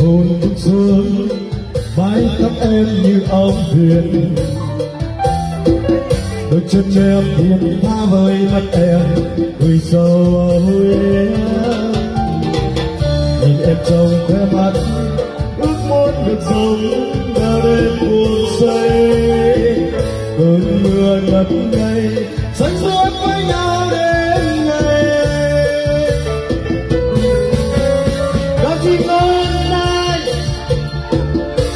hồn thức dương mái tóc em như ống huyền đôi chân em hiền tha với mắt em, cười sâu ôi em nhìn em trong khóe mắt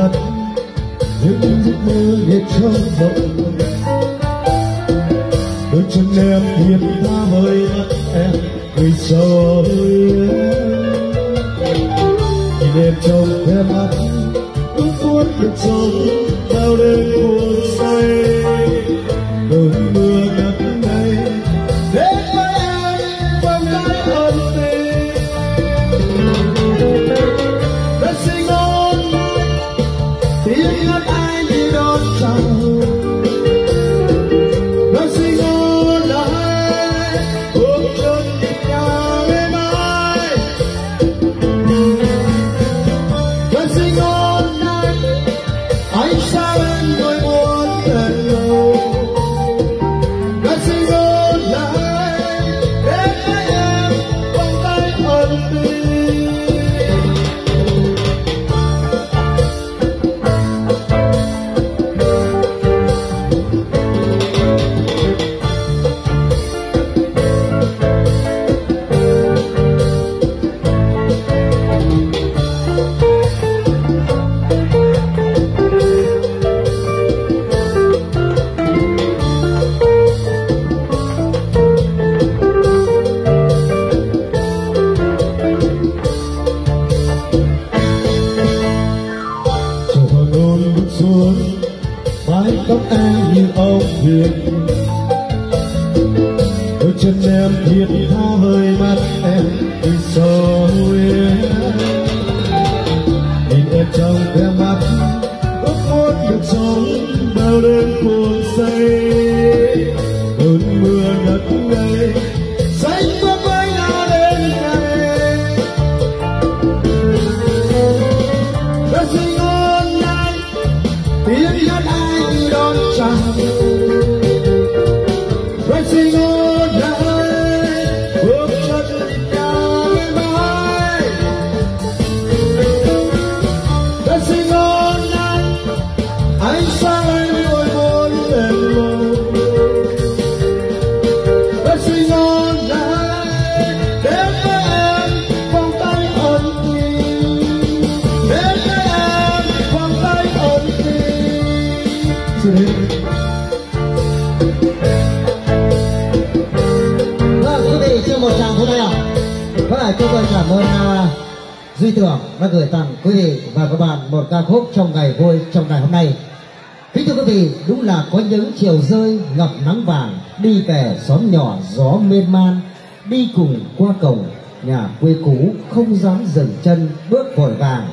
mắt, những giấc mơ để trong mộng đôi chân em hiền tha với mắt em vì sao nhìn chân em thiết tha với mắt em đi sâu em nhìn em trong khóe Vâng, vâng chúng tôi cảm ơn à, Duy Tưởng đã gửi tặng quý vị và các bạn một ca khúc trong ngày vui trong ngày hôm nay. Kính thưa quý vị, đúng là có những chiều rơi ngập nắng vàng, đi về xóm nhỏ gió mênh man, đi cùng qua cổng nhà quê cũ không dám dừng chân bước vội vàng.